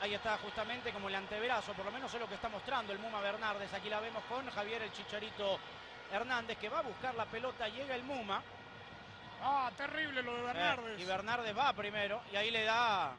Ahí está justamente como el antebrazo, por lo menos es lo que está mostrando el Muma Bernardes. Aquí la vemos con Javier el Chicharito Hernández que va a buscar la pelota, llega el Muma. Ah, terrible lo de eh, Bernardes. Y Bernardes va primero y ahí le da